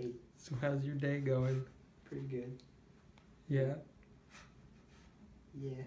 Eight. So how's your day going? Pretty good. Yeah. Yeah.